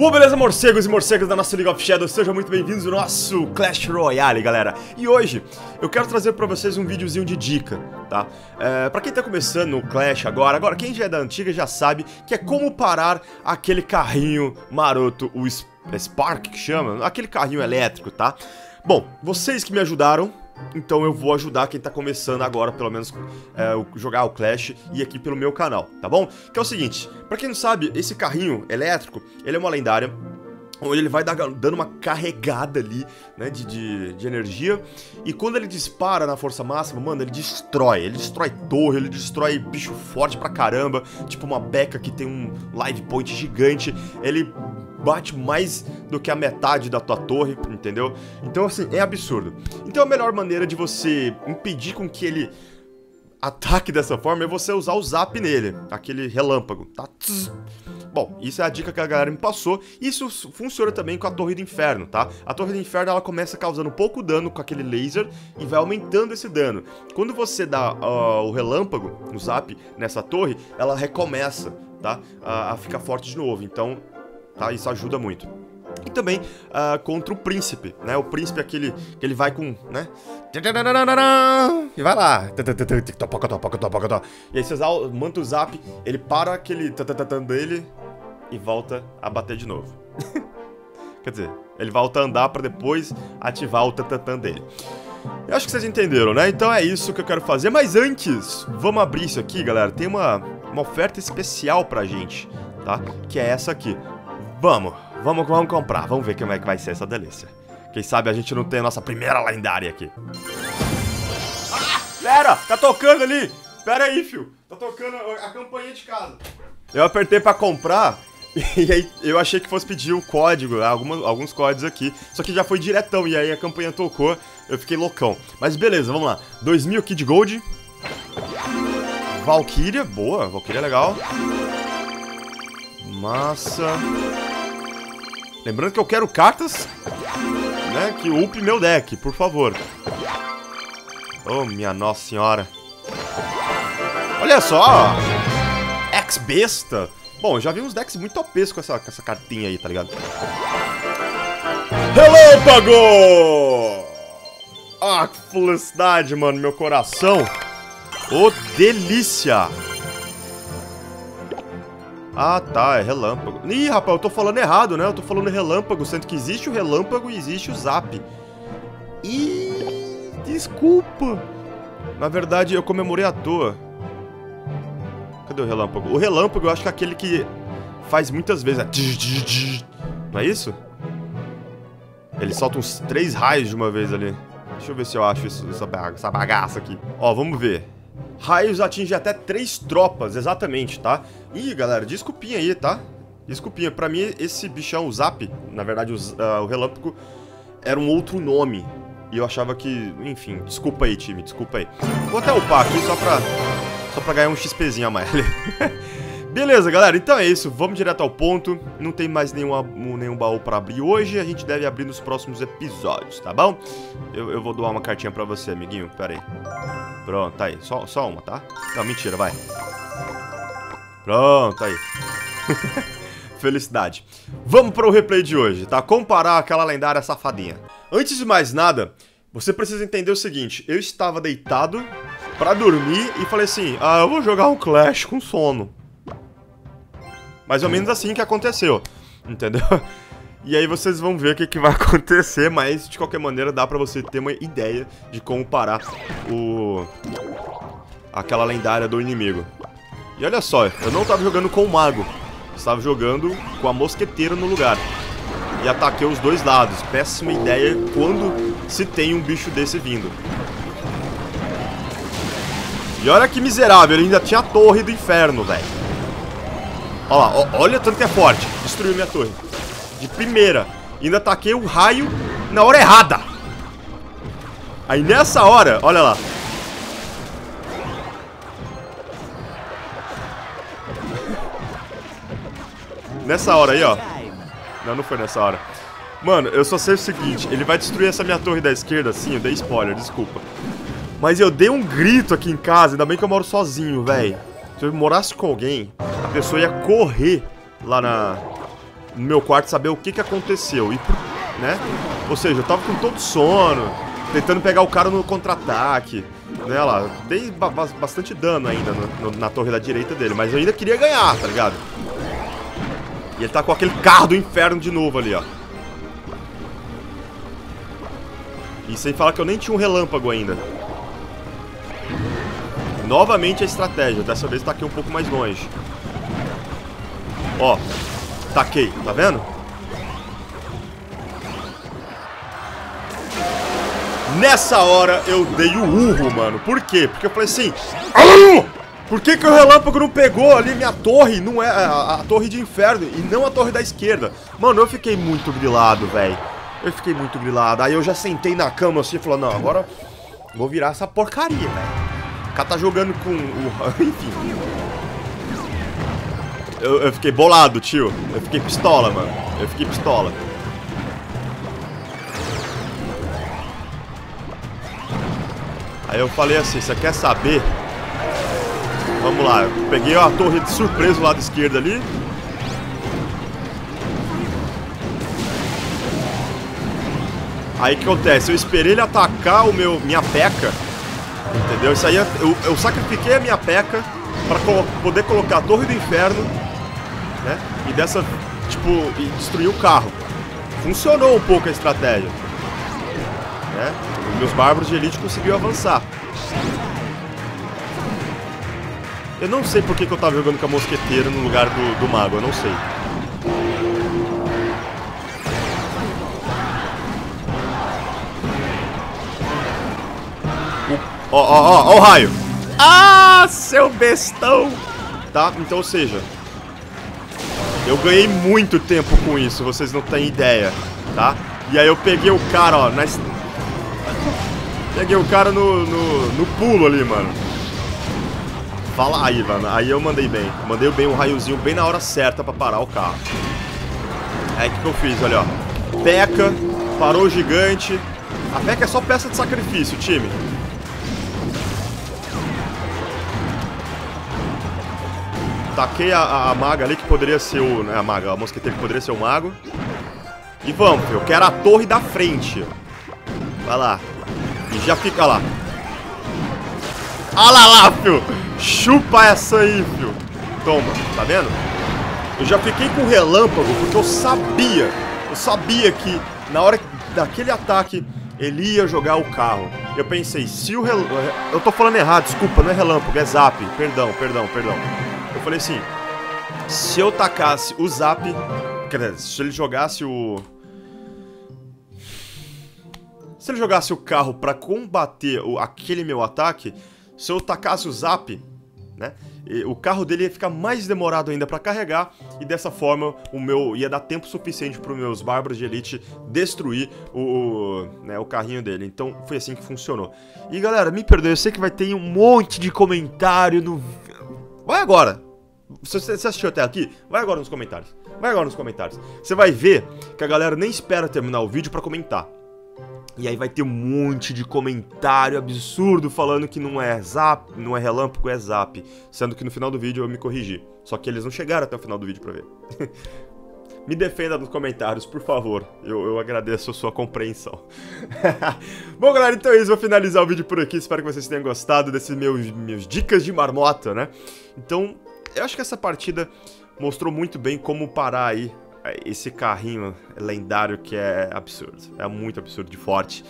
Ô, beleza, morcegos e morcegas da nossa League of Shadows, sejam muito bem-vindos ao nosso Clash Royale, galera. E hoje eu quero trazer pra vocês um videozinho de dica, tá? É, pra quem tá começando no Clash agora, agora quem já é da antiga já sabe que é como parar aquele carrinho maroto, o Spark que chama, aquele carrinho elétrico, tá? Bom, vocês que me ajudaram, então eu vou ajudar quem tá começando agora, pelo menos, é, jogar o Clash e aqui pelo meu canal, tá bom? Que é o seguinte, pra quem não sabe, esse carrinho elétrico, ele é uma lendária onde ele vai dar, dando uma carregada ali, né, de, de, de, energia, e quando ele dispara na força máxima, mano, ele destrói, ele destrói torre, ele destrói bicho forte pra caramba, tipo uma beca que tem um live point gigante, ele bate mais do que a metade da tua torre, entendeu? Então, assim, é absurdo. Então, a melhor maneira de você impedir com que ele ataque dessa forma é você usar o zap nele, aquele relâmpago, tá? Bom, isso é a dica que a galera me passou. Isso funciona também com a Torre do Inferno, tá? A Torre do Inferno ela começa causando pouco dano com aquele laser e vai aumentando esse dano. Quando você dá uh, o relâmpago, o zap, nessa torre, ela recomeça, tá? a ficar forte de novo. Então, tá? Isso ajuda muito. E também uh, contra o príncipe, né? O príncipe é aquele que ele vai com, né? E vai lá. E aí você manda o zap, ele para aquele dele e volta a bater de novo. Quer dizer, ele volta a andar para depois ativar o tatatã dele. Eu acho que vocês entenderam, né? Então é isso que eu quero fazer. Mas antes, vamos abrir isso aqui, galera. Tem uma, uma oferta especial pra gente, tá? Que é essa aqui. Vamos, vamos, vamos comprar. Vamos ver como é que vai ser essa delícia. Quem sabe a gente não tem a nossa primeira lendária aqui. Ah, pera, tá tocando ali. Pera aí, fio. Tá tocando a campainha de casa. Eu apertei pra comprar e aí eu achei que fosse pedir o código, algumas, alguns códigos aqui. Só que já foi diretão e aí a campanha tocou. Eu fiquei loucão. Mas beleza, vamos lá. 2000 Kid Gold. Valkyria, boa. Valkyria é legal. Massa. Lembrando que eu quero cartas, né, que up meu deck, por favor. Oh, minha nossa senhora. Olha só! Ex-besta. Bom, já vi uns decks muito OPs com essa, com essa cartinha aí, tá ligado? Relâmpago! Ah, que felicidade, mano, meu coração. Ô, oh, delícia! Ah, tá, é relâmpago. Ih, rapaz, eu tô falando errado, né? Eu tô falando relâmpago, sendo que existe o relâmpago e existe o zap. Ih, desculpa. Na verdade, eu comemorei à toa. Cadê o relâmpago? O relâmpago eu acho que é aquele que faz muitas vezes. Não é isso? Ele solta uns três raios de uma vez ali. Deixa eu ver se eu acho isso, essa bagaça aqui. Ó, vamos ver. Raios atingem até três tropas, exatamente, tá? Ih, galera, desculpinha aí, tá? Desculpinha, pra mim esse bichão, o Zap, na verdade o, uh, o Relâmpago, era um outro nome. E eu achava que, enfim, desculpa aí, time, desculpa aí. Vou até upar aqui só pra, só pra ganhar um XPzinho a mais. Beleza, galera, então é isso, vamos direto ao ponto. Não tem mais nenhum, nenhum baú pra abrir hoje, a gente deve abrir nos próximos episódios, tá bom? Eu, eu vou doar uma cartinha pra você, amiguinho, pera aí. Pronto, tá aí, só, só uma, tá? Não, mentira, vai. Pronto, aí. Felicidade. Vamos para o replay de hoje, tá? Comparar aquela lendária safadinha. Antes de mais nada, você precisa entender o seguinte. Eu estava deitado para dormir e falei assim, ah, eu vou jogar um Clash com sono. Mais ou menos assim que aconteceu, entendeu? E aí vocês vão ver o que, que vai acontecer, mas de qualquer maneira dá pra você ter uma ideia de como parar o... aquela lendária do inimigo. E olha só, eu não estava jogando com o mago, estava jogando com a mosqueteira no lugar. E ataquei os dois lados. Péssima ideia quando se tem um bicho desse vindo. E olha que miserável, ele ainda tinha a torre do inferno, velho. Olha lá, olha tanto que é forte. Destruiu minha torre. De primeira. Ainda ataquei o raio na hora errada. Aí nessa hora, olha lá. Nessa hora aí, ó. Não, não foi nessa hora. Mano, eu só sei o seguinte, ele vai destruir essa minha torre da esquerda assim, eu dei spoiler, desculpa. Mas eu dei um grito aqui em casa, ainda bem que eu moro sozinho, velho. Se eu morasse com alguém, a pessoa ia correr lá na... no meu quarto saber o que, que aconteceu. E, né? Ou seja, eu tava com todo sono, tentando pegar o cara no contra-ataque. Né, lá, dei ba bastante dano ainda no, no, na torre da direita dele, mas eu ainda queria ganhar, tá ligado? E ele tá com aquele carro do inferno de novo ali, ó. E sem falar que eu nem tinha um relâmpago ainda. Novamente a estratégia. Dessa vez taquei um pouco mais longe. Ó. Taquei. Tá vendo? Nessa hora eu dei o urro, mano. Por quê? Porque eu falei assim... Por que, que o relâmpago não pegou ali minha torre? Não é a, a, torre de inferno e não a torre da esquerda. Mano, eu fiquei muito grilado, velho. Eu fiquei muito grilado. Aí eu já sentei na cama assim e falei, não, agora vou virar essa porcaria, velho. O cara tá jogando com o... Enfim. Eu, eu fiquei bolado, tio. Eu fiquei pistola, mano. Eu fiquei pistola. Aí eu falei assim, você quer saber? Vamos lá, eu peguei a torre de surpresa do lado esquerdo ali. Aí o que acontece? Eu esperei ele atacar o meu, minha peca. Entendeu? Isso aí eu, eu sacrifiquei a minha peca para co poder colocar a torre do inferno, né? E dessa, tipo, e destruir o carro. Funcionou um pouco a estratégia. Né? Os meus bárbaros de elite conseguiu avançar. Eu não sei por que, que eu tava jogando com a mosqueteira no lugar do, do mago, eu não sei. Ó, ó, ó, ó o raio. Ah, seu bestão. Tá? Então, ou seja, eu ganhei muito tempo com isso, vocês não têm ideia, tá? E aí eu peguei o cara, ó, na... Peguei o cara no, no, no pulo ali, mano. Fala aí, mano. Aí eu mandei bem. Mandei bem um raiozinho bem na hora certa pra parar o carro. Aí o que, que eu fiz? Olha, ó. Peca, parou o gigante. A Peca é só peça de sacrifício, time. Taquei a, a, maga ali, que poderia ser o... Né, a maga, a mosqueteira que poderia ser o mago. E vamos. Eu quero a torre da frente. Vai lá. E já fica lá. Olha lá, lá, filho. Chupa essa aí, filho. Toma, tá vendo? Eu já fiquei com relâmpago porque eu sabia, eu sabia que na hora daquele ataque ele ia jogar o carro. Eu pensei, se o relâmpago... Eu tô falando errado, desculpa, não é relâmpago, é zap. Perdão, perdão, perdão. Eu falei assim, se eu tacasse o zap... Quer dizer, se ele jogasse o... Se ele jogasse o carro pra combater o, aquele meu ataque, se eu tacasse o zap, né? o carro dele ia ficar mais demorado ainda para carregar e dessa forma o meu ia dar tempo suficiente para os meus bárbaros de elite destruir o, o, né, o carrinho dele. Então foi assim que funcionou. E galera, me perdoe, eu sei que vai ter um monte de comentário no Vai agora. Se você assistiu até aqui, vai agora nos comentários. Vai agora nos comentários. Você vai ver que a galera nem espera terminar o vídeo para comentar. E aí vai ter um monte de comentário absurdo falando que não é zap, não é relâmpago, é zap. Sendo que no final do vídeo eu me corrigi. Só que eles não chegaram até o final do vídeo pra ver. me defenda nos comentários, por favor. Eu, eu agradeço a sua compreensão. Bom, galera, então é isso. Vou finalizar o vídeo por aqui. Espero que vocês tenham gostado desses meus, meus dicas de marmota, né? Então, eu acho que essa partida mostrou muito bem como parar aí esse carrinho lendário que é absurdo. É muito absurdo de forte.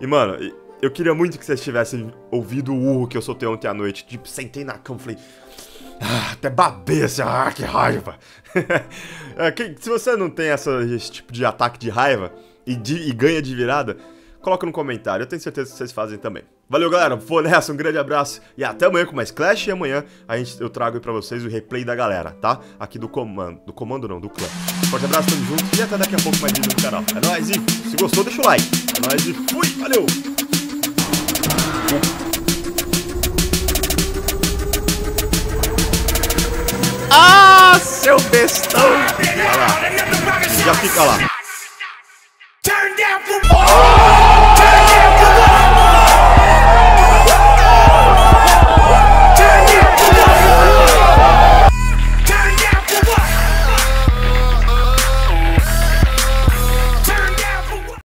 E, mano, eu queria muito que vocês tivessem ouvido o urro que eu soltei ontem à noite. Tipo, sentei na cama e falei. Ah, até babei assim, ah, que raiva. É, se você não tem essa, esse tipo de ataque de raiva e, de, e ganha de virada, coloca no comentário. Eu tenho certeza que vocês fazem também. Valeu, galera. Vou nessa. Um grande abraço. E até amanhã com mais Clash. E amanhã a gente, eu trago aí pra vocês o replay da galera, tá? Aqui do comando. Do comando não, do clã. Forte abraço, tamo junto. E até daqui a pouco mais vídeo no canal. É nóis e se gostou, deixa o like. É nóis e fui. Valeu. Ah, seu bestão! Vai lá. Já fica lá.